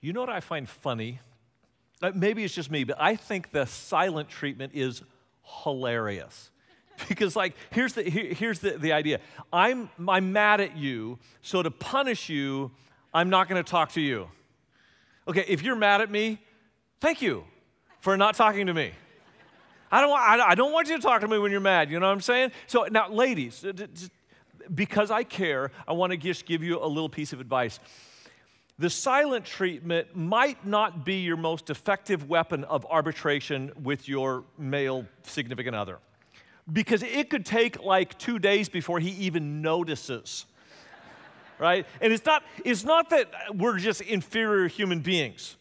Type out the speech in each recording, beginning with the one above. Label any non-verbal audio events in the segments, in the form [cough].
You know what I find funny? Uh, maybe it's just me, but I think the silent treatment is hilarious. [laughs] because like here's the here, here's the, the idea. I'm, I'm mad at you so to punish you i'm not going to talk to you. Okay if you're mad at me thank you for not talking to me. I don't, I, I don't want you to talk to me when you're mad you know what i'm saying? So now ladies because i care i want to just give you a little piece of advice the silent treatment might not be your most effective weapon of arbitration with your male significant other because it could take like two days before he even notices. [laughs] right? And it's not, it's not that we're just inferior human beings.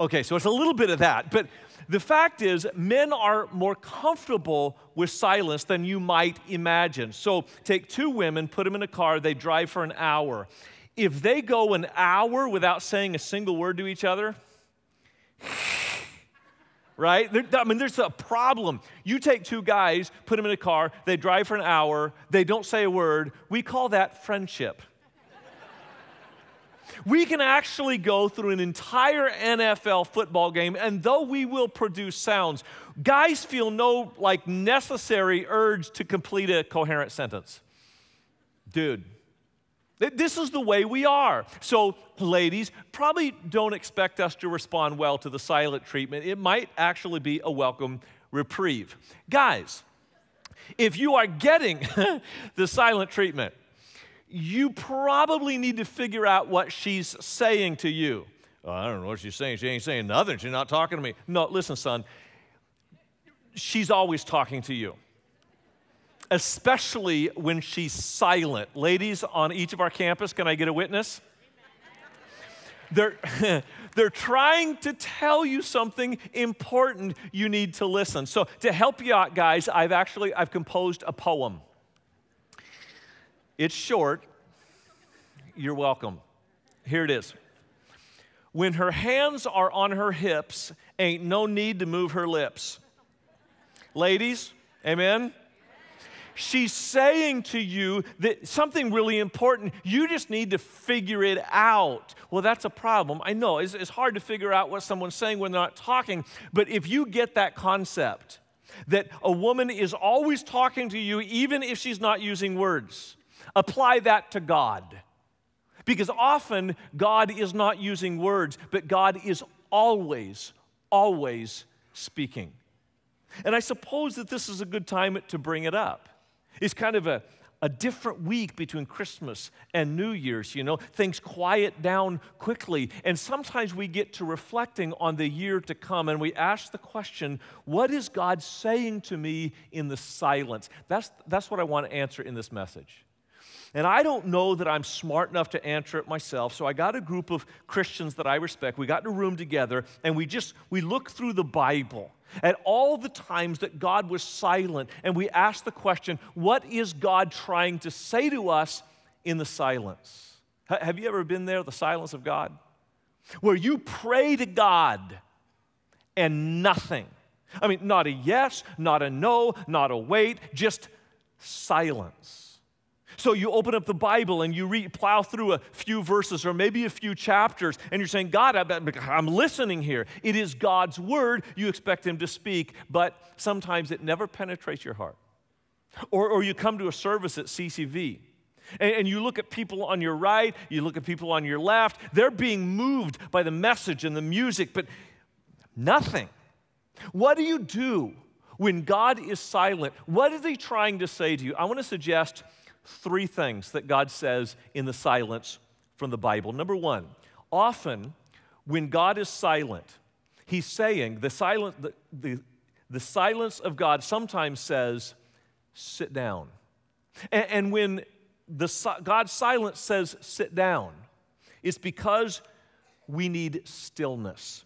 Okay, so it's a little bit of that. But the fact is, men are more comfortable with silence than you might imagine. So take two women, put them in a car, they drive for an hour. If they go an hour without saying a single word to each other, [sighs] right? I mean, there's a problem. You take two guys, put them in a car, they drive for an hour, they don't say a word. We call that friendship. [laughs] we can actually go through an entire NFL football game, and though we will produce sounds, guys feel no like necessary urge to complete a coherent sentence. Dude, this is the way we are. So, ladies, probably don't expect us to respond well to the silent treatment. It might actually be a welcome reprieve. Guys, if you are getting [laughs] the silent treatment, you probably need to figure out what she's saying to you. Oh, I don't know what she's saying. She ain't saying nothing. She's not talking to me. No, listen, son. She's always talking to you especially when she's silent. Ladies on each of our campus, can I get a witness? They're, [laughs] they're trying to tell you something important you need to listen. So to help you out, guys, I've actually I've composed a poem. It's short. You're welcome. Here it is. When her hands are on her hips, ain't no need to move her lips. Ladies, amen? She's saying to you that something really important, you just need to figure it out. Well, that's a problem. I know it's, it's hard to figure out what someone's saying when they're not talking, but if you get that concept, that a woman is always talking to you even if she's not using words, apply that to God. Because often God is not using words, but God is always, always speaking. And I suppose that this is a good time to bring it up. It's kind of a, a different week between Christmas and New Year's, you know. Things quiet down quickly. And sometimes we get to reflecting on the year to come and we ask the question, what is God saying to me in the silence? That's, that's what I want to answer in this message. And I don't know that I'm smart enough to answer it myself. So I got a group of Christians that I respect. We got in a room together and we just we looked through the Bible at all the times that God was silent and we asked the question, what is God trying to say to us in the silence? Have you ever been there, the silence of God? Where you pray to God and nothing. I mean, not a yes, not a no, not a wait, just silence. So you open up the Bible and you read, plow through a few verses or maybe a few chapters, and you're saying, God, I'm listening here. It is God's word. You expect Him to speak, but sometimes it never penetrates your heart. Or, or you come to a service at CCV. And, and you look at people on your right, you look at people on your left, they're being moved by the message and the music, but nothing. What do you do when God is silent? What is He trying to say to you? I want to suggest three things that God says in the silence from the Bible. Number one, often when God is silent, He's saying the, silent, the, the, the silence of God sometimes says, sit down. And, and when the, God's silence says, sit down, it's because we need stillness.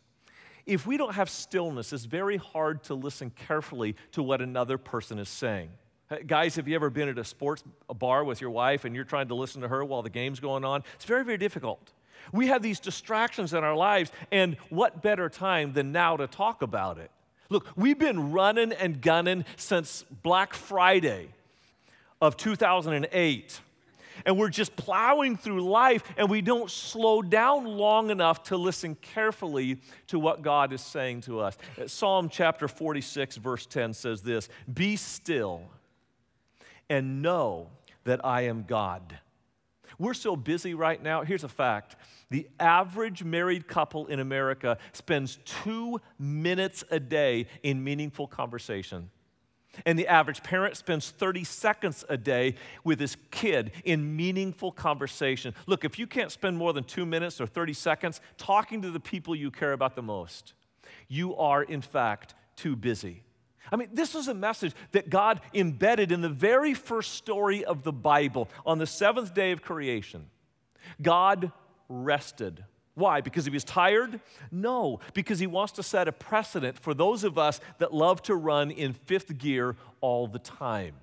If we don't have stillness, it's very hard to listen carefully to what another person is saying. Uh, guys, have you ever been at a sports bar with your wife and you're trying to listen to her while the game's going on? It's very, very difficult. We have these distractions in our lives, and what better time than now to talk about it? Look, we've been running and gunning since Black Friday of 2008. and we're just plowing through life and we don't slow down long enough to listen carefully to what God is saying to us. Uh, Psalm chapter 46, verse 10 says this Be still and know that I am God. We're so busy right now. Here's a fact the average married couple in America spends two minutes a day in meaningful conversation. And the average parent spends 30 seconds a day with his kid in meaningful conversation. Look, if you can't spend more than two minutes or 30 seconds talking to the people you care about the most, you are, in fact, too busy. I mean, this is a message that God embedded in the very first story of the Bible on the seventh day of creation. God rested why? Because he was tired? No, because he wants to set a precedent for those of us that love to run in fifth gear all the time.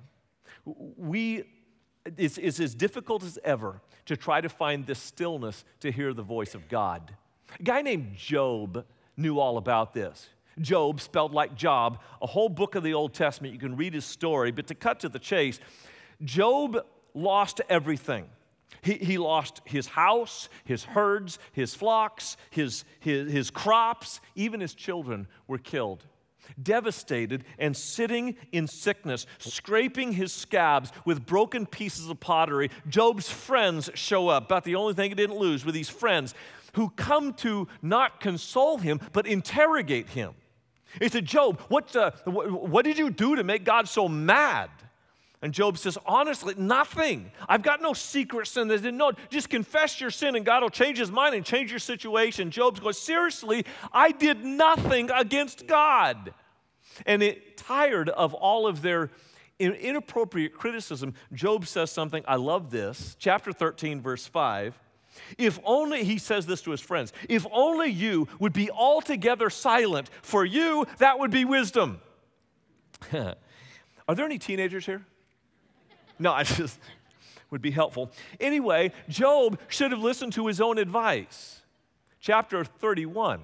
We, it's, it's as difficult as ever to try to find this stillness to hear the voice of God. A guy named Job knew all about this. Job, spelled like Job, a whole book of the Old Testament. You can read his story, but to cut to the chase, Job lost everything. He, he lost his house, his herds, his flocks, his, his, his crops, even his children were killed. Devastated and sitting in sickness, scraping his scabs with broken pieces of pottery, Job's friends show up. About the only thing he didn't lose were these friends who come to not console him, but interrogate him. He said, Job, what, uh, what, did you do to make God so mad? And Job says, honestly, nothing. I've got no secret sin. They said, no, just confess your sin and God will change his mind and change your situation. Job goes, seriously, I did nothing against God. And it, tired of all of their inappropriate criticism, Job says something, I love this. Chapter 13, verse 5. If only, he says this to his friends, if only you would be altogether silent, for you, that would be wisdom. [laughs] Are there any teenagers here? No, I just would be helpful. Anyway, Job should have listened to his own advice. Chapter 31.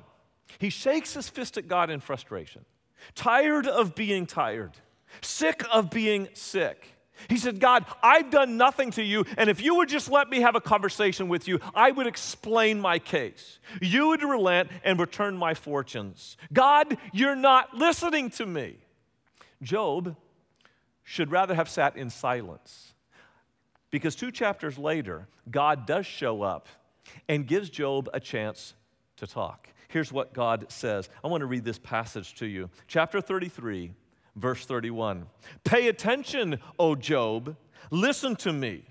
He shakes his fist at God in frustration, tired of being tired, sick of being sick. He said, God, I've done nothing to you, and if you would just let me have a conversation with you, I would explain my case. You would relent and return my fortunes. God, you're not listening to me. Job should rather have sat in silence. Because two chapters later, God does show up and gives Job a chance to talk. Here's what God says. I want to read this passage to you. Chapter 33, verse 31. Pay attention, O Job. Listen to me.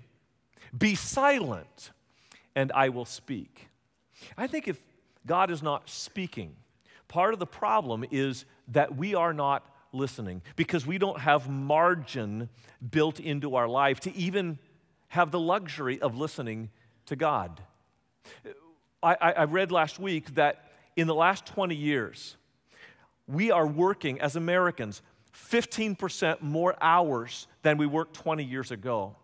Be silent, and I will speak. I think if God is not speaking, part of the problem is that we are not listening because we don't have margin built into our life to even have the luxury of listening to God. I, I, read last week that in the last 20 years, we are working as Americans 15% more hours than we worked 20 years ago.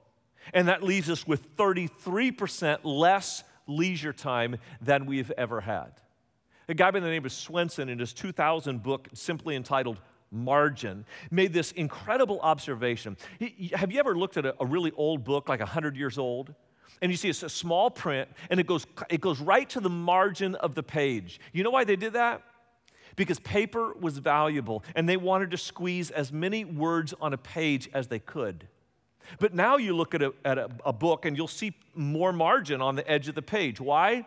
And that leaves us with 33% less leisure time than we've ever had. A guy by the name of Swenson, in his 2000 book, simply entitled margin, made this incredible observation. Have you ever looked at a, a really old book, like 100 years old? And you see it's a small print, and it goes, it goes right to the margin of the page. You know why they did that? Because paper was valuable, and they wanted to squeeze as many words on a page as they could. But now you look at a, at a, a book, and you'll see more margin on the edge of the page. Why?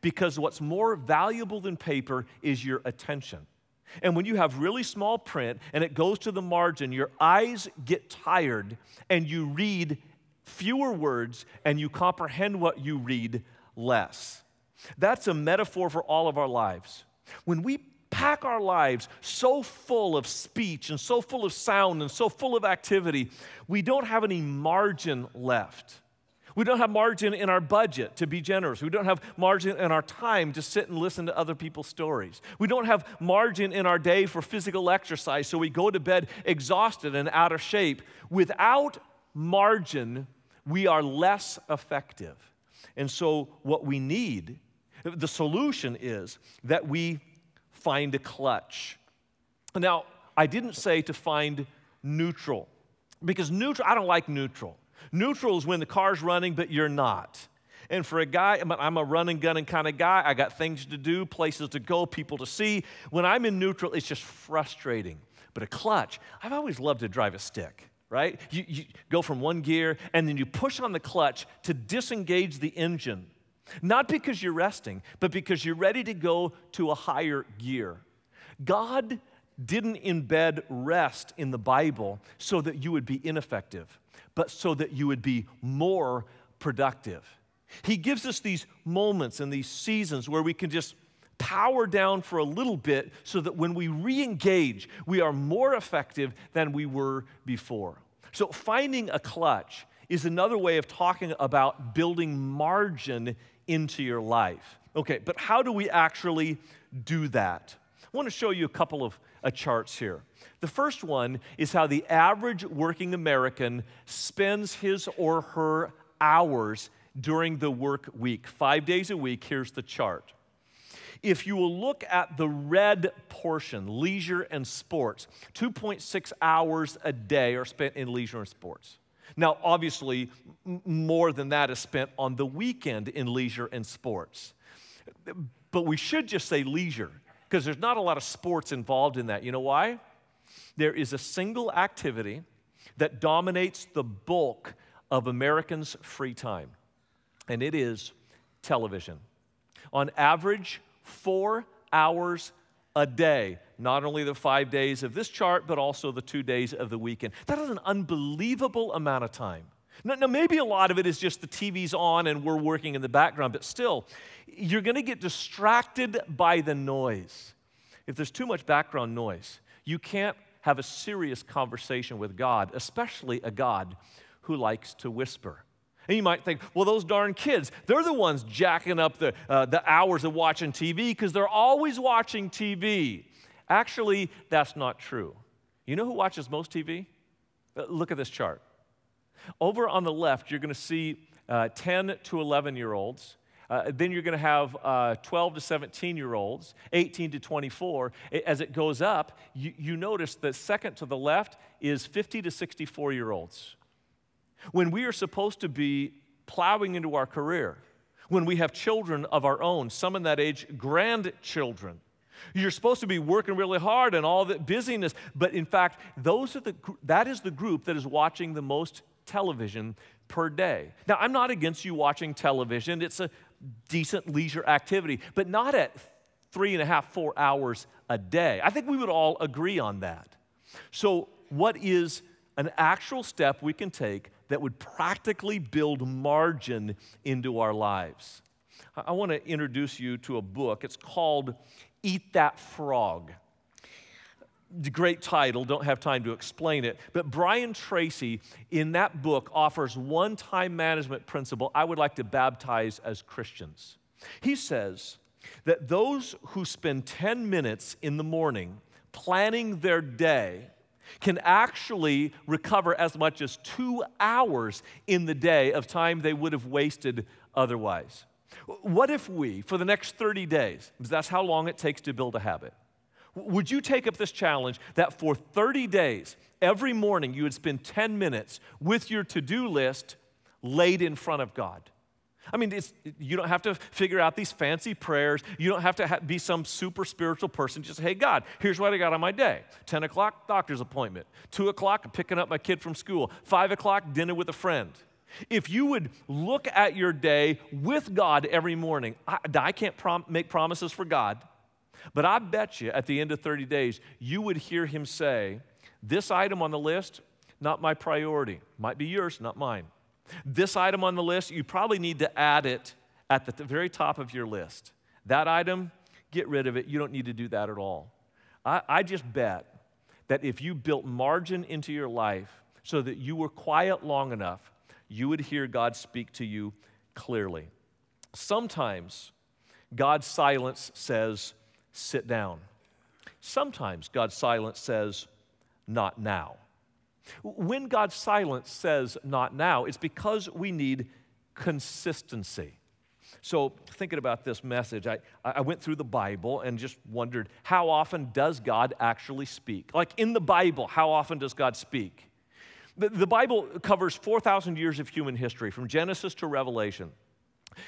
Because what's more valuable than paper is your attention. And when you have really small print and it goes to the margin, your eyes get tired and you read fewer words and you comprehend what you read less. That's a metaphor for all of our lives. When we pack our lives so full of speech and so full of sound and so full of activity, we don't have any margin left. We don't have margin in our budget to be generous. We don't have margin in our time to sit and listen to other people's stories. We don't have margin in our day for physical exercise, so we go to bed exhausted and out of shape. Without margin, we are less effective. And so, what we need, the solution is that we find a clutch. Now, I didn't say to find neutral, because neutral, I don't like neutral. Neutral is when the car's running, but you're not. And for a guy, I'm a running, gunning kind of guy. I got things to do, places to go, people to see. When I'm in neutral, it's just frustrating. But a clutch, I've always loved to drive a stick, right? You, you go from one gear and then you push on the clutch to disengage the engine. Not because you're resting, but because you're ready to go to a higher gear. God didn't embed rest in the Bible so that you would be ineffective, but so that you would be more productive. He gives us these moments and these seasons where we can just power down for a little bit so that when we re engage, we are more effective than we were before. So, finding a clutch is another way of talking about building margin into your life. Okay, but how do we actually do that? I want to show you a couple of uh, charts here. The first one is how the average working American spends his or her hours during the work week. Five days a week, here's the chart. If you will look at the red portion, leisure and sports, 2.6 hours a day are spent in leisure and sports. Now, obviously, more than that is spent on the weekend in leisure and sports. But we should just say leisure because there's not a lot of sports involved in that. You know why? There is a single activity that dominates the bulk of Americans' free time, and it is television. On average, four hours a day. Not only the five days of this chart, but also the two days of the weekend. That is an unbelievable amount of time. Now, now, maybe a lot of it is just the TV's on and we're working in the background, but still, you're going to get distracted by the noise. If there's too much background noise, you can't have a serious conversation with God, especially a God who likes to whisper. And you might think, well, those darn kids, they're the ones jacking up the, uh, the hours of watching TV because they're always watching TV. Actually, that's not true. You know who watches most TV? Uh, look at this chart. Over on the left, you're going to see uh, 10 to 11 year olds. Uh, then you're going to have uh, 12 to 17 year olds, 18 to 24. As it goes up, you, you notice the second to the left is 50 to 64 year olds when we are supposed to be plowing into our career, when we have children of our own, some in that age, grandchildren. You're supposed to be working really hard and all the busyness, but in fact, those are the, that is the group that is watching the most television per day. Now, I'm not against you watching television, it's a decent leisure activity, but not at three and a half, four hours a day. I think we would all agree on that. So, what is an actual step we can take that would practically build margin into our lives. I want to introduce you to a book. It's called Eat That Frog. Great title, don't have time to explain it. But Brian Tracy, in that book, offers one time management principle I would like to baptize as Christians. He says that those who spend 10 minutes in the morning planning their day can actually recover as much as two hours in the day of time they would have wasted otherwise. What if we, for the next 30 days, because that's how long it takes to build a habit, would you take up this challenge that for 30 days, every morning you would spend 10 minutes with your to do list laid in front of God? I mean, you don't have to figure out these fancy prayers. You don't have to ha- be some super spiritual person. Just, hey, God, here's what I got on my day 10 o'clock, doctor's appointment. 2 o'clock, picking up my kid from school. 5 o'clock, dinner with a friend. If you would look at your day with God every morning, I, I can't prom- make promises for God, but I bet you at the end of 30 days, you would hear Him say, This item on the list, not my priority. Might be yours, not mine. This item on the list, you probably need to add it at the very top of your list. That item, get rid of it. You don't need to do that at all. I, I just bet that if you built margin into your life so that you were quiet long enough, you would hear God speak to you clearly. Sometimes God's silence says, sit down. Sometimes God's silence says, not now. When God's silence says not now, it's because we need consistency. So, thinking about this message, I, I went through the Bible and just wondered how often does God actually speak? Like in the Bible, how often does God speak? The, the Bible covers 4,000 years of human history, from Genesis to Revelation.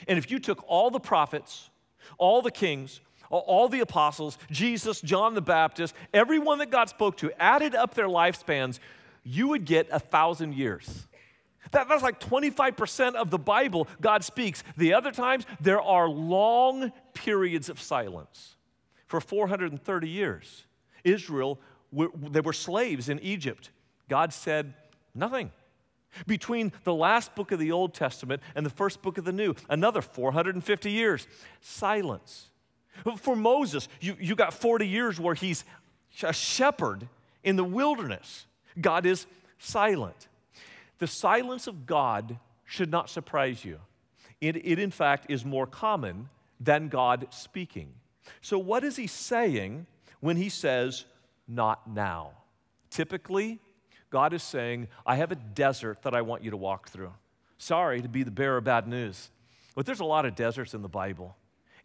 And if you took all the prophets, all the kings, all the apostles, Jesus, John the Baptist, everyone that God spoke to, added up their lifespans, you would get a thousand years. That, that's like 25% of the Bible God speaks. The other times, there are long periods of silence. For 430 years, Israel, they were slaves in Egypt. God said nothing. Between the last book of the Old Testament and the first book of the New, another 450 years, silence. For Moses, you, you got 40 years where he's a shepherd in the wilderness. God is silent. The silence of God should not surprise you. It, it, in fact, is more common than God speaking. So, what is he saying when he says, not now? Typically, God is saying, I have a desert that I want you to walk through. Sorry to be the bearer of bad news, but there's a lot of deserts in the Bible.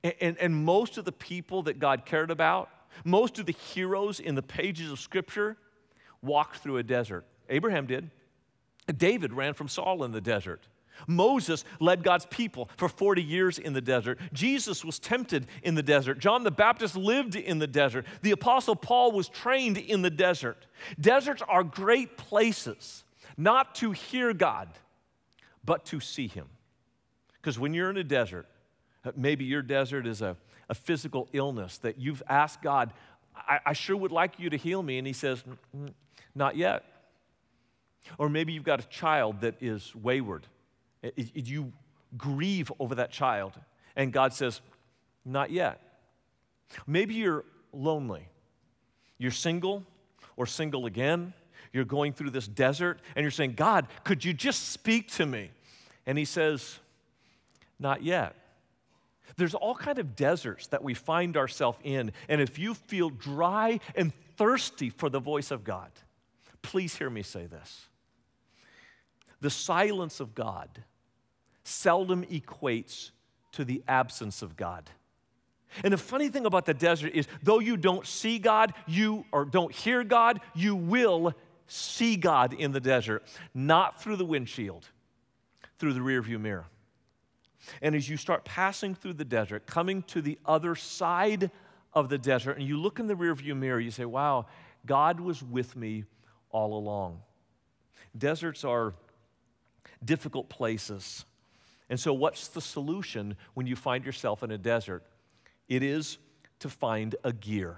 And, and, and most of the people that God cared about, most of the heroes in the pages of Scripture, walked through a desert. Abraham did. David ran from Saul in the desert. Moses led God's people for 40 years in the desert. Jesus was tempted in the desert. John the Baptist lived in the desert. The Apostle Paul was trained in the desert. Deserts are great places not to hear God, but to see Him. Because when you're in a desert, maybe your desert is a, a physical illness that you've asked God, I, I sure would like you to heal me. And He says, mm, mm, Not yet. Or maybe you've got a child that is wayward you grieve over that child. And God says, Not yet. Maybe you're lonely. You're single or single again. You're going through this desert and you're saying, God, could you just speak to me? And He says, Not yet. There's all kind of deserts that we find ourselves in. And if you feel dry and thirsty for the voice of God, please hear me say this. The silence of God seldom equates to the absence of God. And the funny thing about the desert is, though you don't see God, you or don't hear God, you will see God in the desert, not through the windshield, through the rearview mirror. And as you start passing through the desert, coming to the other side of the desert, and you look in the rearview mirror, you say, Wow, God was with me all along. Deserts are difficult places. And so, what's the solution when you find yourself in a desert? It is to find a gear.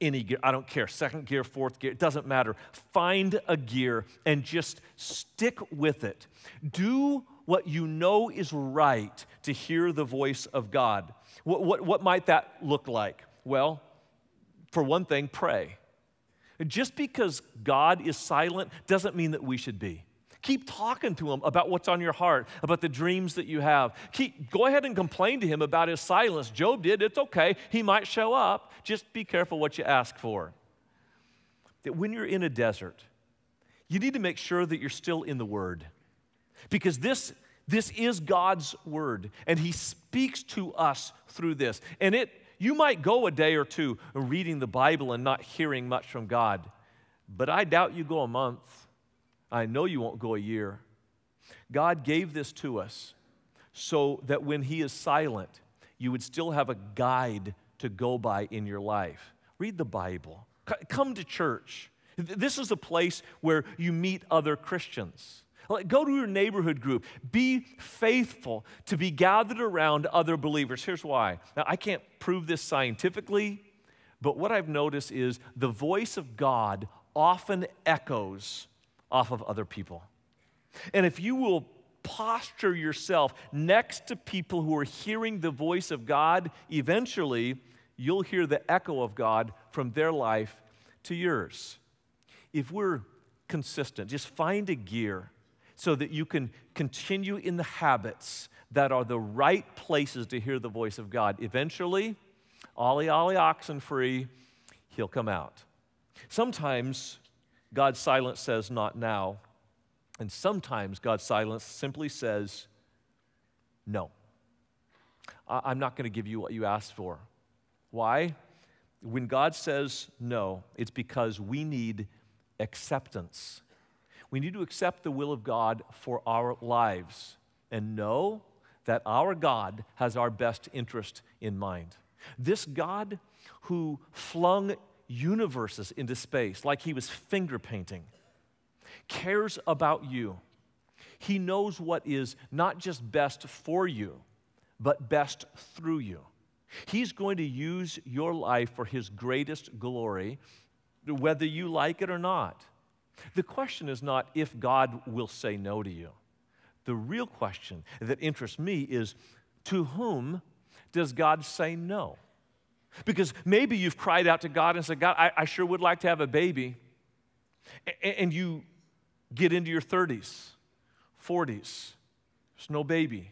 Any gear, I don't care, second gear, fourth gear, it doesn't matter. Find a gear and just stick with it. Do what you know is right to hear the voice of God. What, what, what might that look like? Well, for one thing, pray. Just because God is silent doesn't mean that we should be. Keep talking to him about what's on your heart, about the dreams that you have. Keep, go ahead and complain to him about his silence. Job did. It's okay. He might show up. Just be careful what you ask for. That when you're in a desert, you need to make sure that you're still in the Word. Because this, this is God's Word, and He speaks to us through this. And it, you might go a day or two reading the Bible and not hearing much from God, but I doubt you go a month I know you won't go a year. God gave this to us so that when He is silent, you would still have a guide to go by in your life. Read the Bible, come to church. This is a place where you meet other Christians. Go to your neighborhood group. Be faithful to be gathered around other believers. Here's why. Now, I can't prove this scientifically, but what I've noticed is the voice of God often echoes off of other people. And if you will posture yourself next to people who are hearing the voice of God, eventually you'll hear the echo of God from their life to yours. If we're consistent, just find a gear so that you can continue in the habits that are the right places to hear the voice of God. Eventually, ollie ollie oxen free, he'll come out. Sometimes God's silence says, not now. And sometimes God's silence simply says, no. I'm not going to give you what you asked for. Why? When God says no, it's because we need acceptance. We need to accept the will of God for our lives and know that our God has our best interest in mind. This God who flung universes into space like he was finger painting cares about you. He knows what is not just best for you, but best through you. He's going to use your life for his greatest glory, whether you like it or not. The question is not if God will say no to you. The real question that interests me is to whom does God say no? Because maybe you've cried out to God and said, God, I, I sure would like to have a baby. and you get into your 30s, 40s, there's no baby.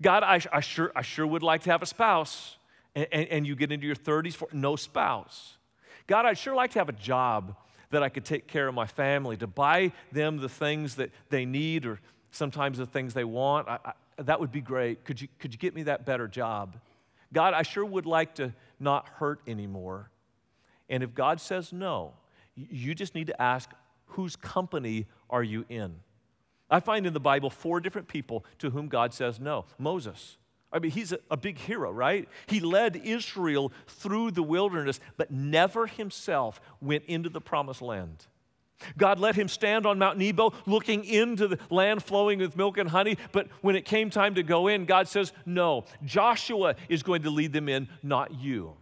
God, I, I, sure, I sure would like to have a spouse. And, and, you get into your 30s, for, no spouse. God, I'd sure like to have a job that I could take care of my family, to buy them the things that they need or sometimes the things they want. I, I, that would be great. Could you, could you get me that better job? God, I sure would like to not hurt anymore. And if God says no, you just need to ask, whose company are you in? I find in the Bible four different people to whom God says no. Moses. I mean, he's a, a, big hero, right? He led Israel through the wilderness, but never himself went into the promised land. God let him stand on Mount Nebo looking into the land flowing with milk and honey, but when it came time to go in, God says, No, Joshua is going to lead them in, not you.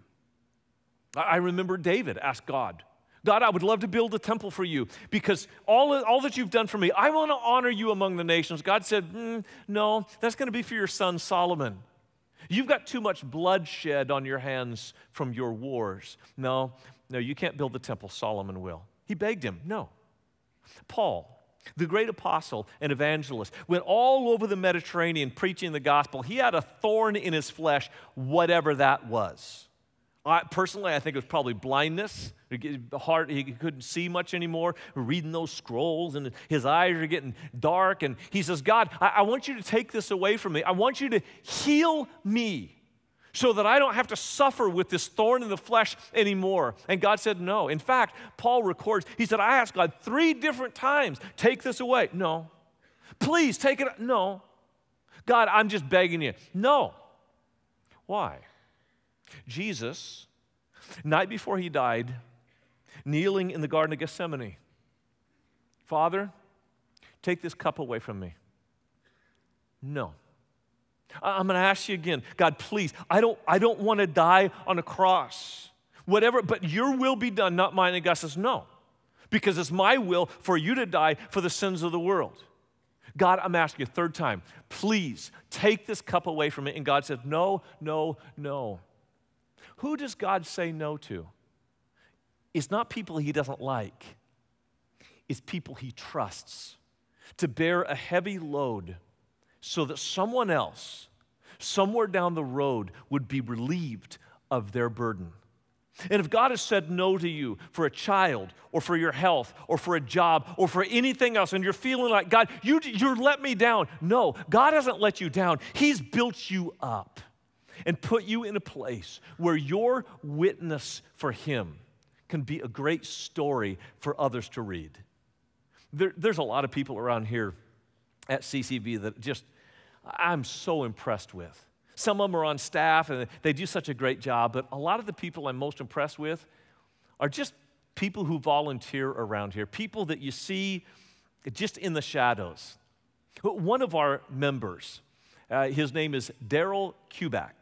I remember David asked God, God, I would love to build a temple for you because all, all that you've done for me, I want to honor you among the nations. God said, mm, No, that's going to be for your son Solomon. You've got too much bloodshed on your hands from your wars. No, no, you can't build the temple. Solomon will. He begged him, No. Paul, the great apostle and evangelist, went all over the Mediterranean preaching the gospel. He had a thorn in his flesh, whatever that was. I, personally, I think it was probably blindness. Heart, he couldn't see much anymore, reading those scrolls, and his eyes are getting dark. And he says, God, I, I want you to take this away from me. I want you to heal me so that I don't have to suffer with this thorn in the flesh anymore. And God said, No. In fact, Paul records, he said, I asked God three different times, take this away. No. Please take it. No. God, I'm just begging you. No. Why? Jesus, night before he died, kneeling in the Garden of Gethsemane, Father, take this cup away from me. No. I'm going to ask you again, God, please, I don't, I don't want to die on a cross. Whatever, but your will be done, not mine. And God says, no, because it's my will for you to die for the sins of the world. God, I'm asking you a third time, please take this cup away from me. And God said, no, no, no. Who does God say no to? It's not people he doesn't like, it's people he trusts to bear a heavy load so that someone else, somewhere down the road, would be relieved of their burden. And if God has said no to you for a child or for your health or for a job or for anything else, and you're feeling like, God, you, you're let me down. No, God hasn't let you down. He's built you up and put you in a place where your witness for Him can be a great story for others to read. There, there's a lot of people around here at CCV that just I'm so impressed with. Some of them are on staff and they do such a great job, but a lot of the people I'm most impressed with are just people who volunteer around here, people that you see just in the shadows. One of our members, uh, his name is Daryl Kubak.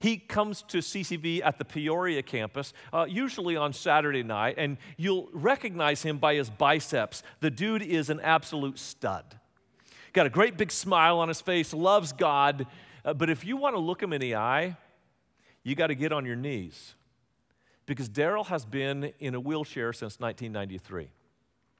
He comes to CCV at the Peoria campus, uh, usually on Saturday night, and you'll recognize him by his biceps. The dude is an absolute stud. Got a great big smile on his face, loves God, uh, but if you want to look him in the eye, you got to get on your knees. Because Daryl has been in a wheelchair since 1993.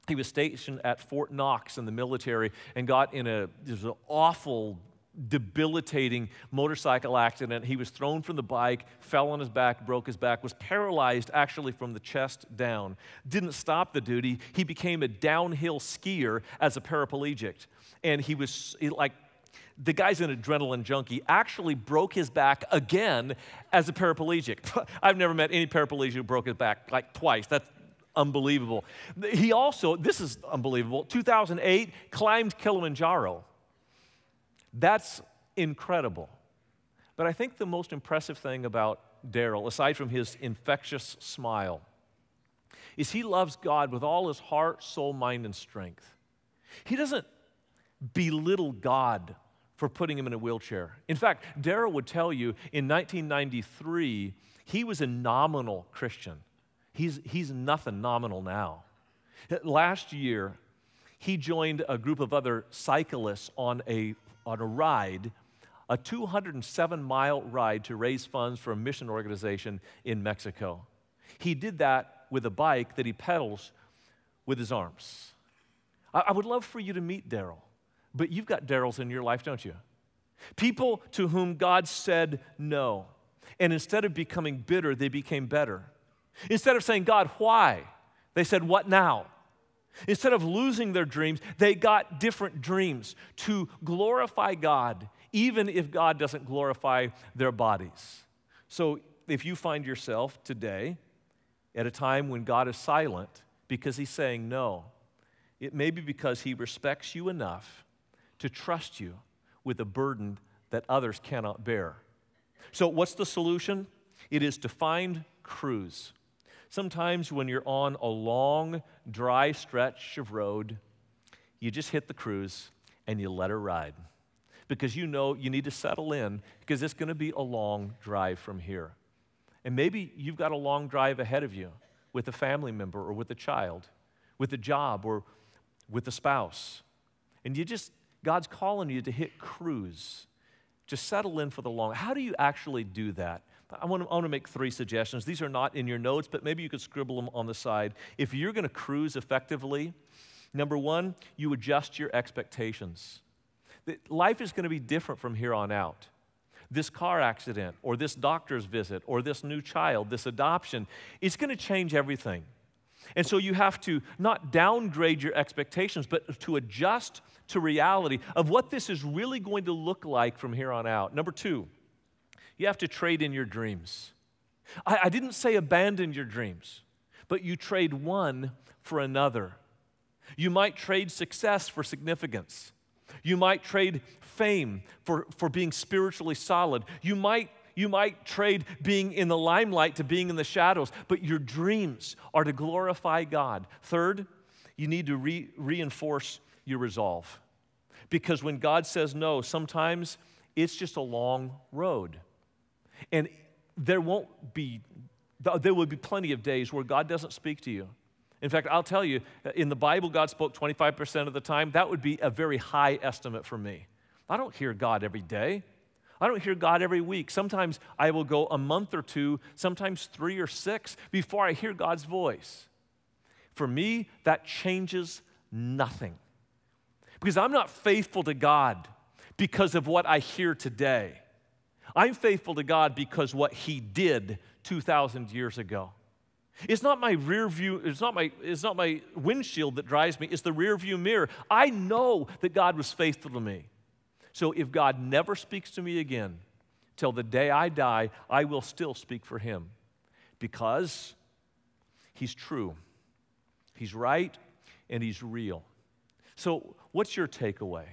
He was stationed at Fort Knox in the military and got in a, an awful debilitating motorcycle accident. He was thrown from the bike, fell on his back, broke his back, was paralyzed actually from the chest down. Didn't stop the duty. He became a downhill skier as a paraplegic. And he was he, like, the guy's an adrenaline junkie, actually broke his back again as a paraplegic. [laughs] I've never met any paraplegic who broke his back like twice. That's unbelievable. He also, this is unbelievable, 2008 climbed Kilimanjaro. That's incredible. But I think the most impressive thing about Daryl, aside from his infectious smile, is he loves God with all his heart, soul, mind, and strength. He doesn't belittle God for putting him in a wheelchair. In fact, Daryl would tell you in 1993, he was a nominal Christian. He's, he's nothing nominal now. Last year, he joined a group of other cyclists on a, on a ride, a 207 mile ride to raise funds for a mission organization in Mexico. He did that with a bike that he pedals with his arms. I, I would love for you to meet Daryl, but you've got Daryls in your life, don't you? People to whom God said no. And instead of becoming bitter, they became better. Instead of saying, God, why? They said, What now? Instead of losing their dreams, they got different dreams to glorify God, even if God doesn't glorify their bodies. So if you find yourself today at a time when God is silent because He's saying no, it may be because He respects you enough to trust you with a burden that others cannot bear. So, what's the solution? It is to find cruise. Sometimes when you're on a long, dry stretch of road, you just hit the cruise and you let her ride because you know you need to settle in because it's going to be a long drive from here. And maybe you've got a long drive ahead of you with a family member or with a child, with a job or with a spouse. And you just, God's calling you to hit cruise, to settle in for the long. How do you actually do that? I want, to, I want to make three suggestions. These are not in your notes, but maybe you could scribble them on the side. If you're going to cruise effectively, number one, you adjust your expectations. Life is going to be different from here on out. This car accident, or this doctor's visit, or this new child, this adoption, it's going to change everything. And so you have to not downgrade your expectations, but to adjust to reality of what this is really going to look like from here on out. Number two, you have to trade in your dreams. I, I didn't say abandon your dreams, but you trade one for another. You might trade success for significance. You might trade fame for, for being spiritually solid. You might, you might trade being in the limelight to being in the shadows, but your dreams are to glorify God. Third, you need to re- reinforce your resolve. Because when God says no, sometimes it's just a long road. And there won't be, there will be plenty of days where God doesn't speak to you. In fact, I'll tell you, uh, in the Bible, God spoke 25% of the time. That would be a very high estimate for me. I don't hear God every day. I don't hear God every week. Sometimes I will go a month or two, sometimes three or six, before I hear God's voice. For me, that changes nothing. Because I'm not faithful to God because of what I hear today. I'm faithful to God because what He did 2,000 years ago. It's not my rear view, it's not my, it's not my windshield that drives me, it's the rear view mirror. I know that God was faithful to me. So if God never speaks to me again, till the day I die, I will still speak for Him because He's true, He's right, and He's real. So, what's your takeaway?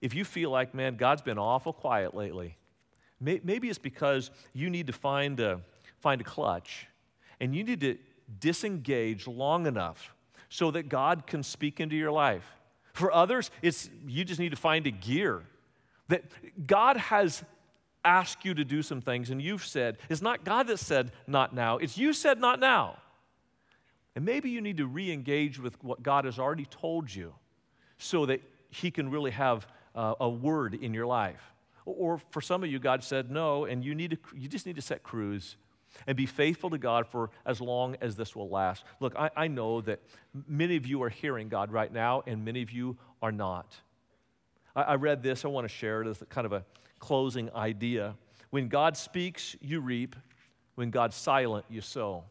If you feel like, man, God's been awful quiet lately, Maybe it's because you need to find a, find a clutch and you need to disengage long enough so that God can speak into your life. For others, it's you just need to find a gear that God has asked you to do some things and you've said, it's not God that said not now, it's you said not now. And maybe you need to re engage with what God has already told you so that He can really have uh, a word in your life. Or for some of you, God said no, and you, need to, you just need to set crews and be faithful to God for as long as this will last. Look, I, I know that many of you are hearing God right now, and many of you are not. I, I read this, I want to share it as kind of a closing idea. When God speaks, you reap. When God's silent, you sow.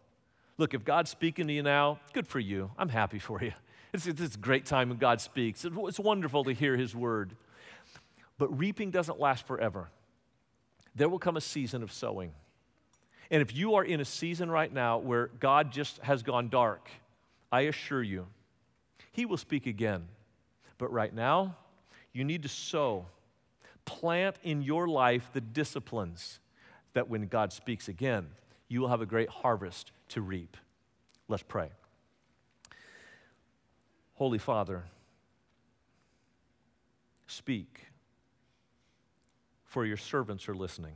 Look, if God's speaking to you now, good for you. I'm happy for you. It's, it's a great time when God speaks. It's wonderful to hear His word. But reaping doesn't last forever. There will come a season of sowing. And if you are in a season right now where God just has gone dark, I assure you, He will speak again. But right now, you need to sow, plant in your life the disciplines that when God speaks again, you will have a great harvest to reap. Let's pray. Holy Father, speak, for your servants are listening.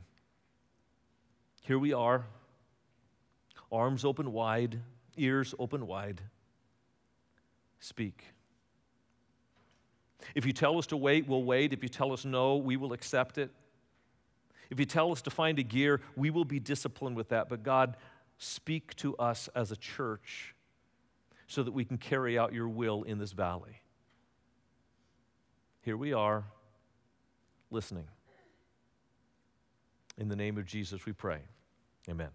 Here we are, arms open wide, ears open wide. Speak. If you tell us to wait, we'll wait. If you tell us no, we will accept it. If you tell us to find a gear, we will be disciplined with that. But God, speak to us as a church so that we can carry out your will in this valley. Here we are, listening. In the name of Jesus, we pray. Amen.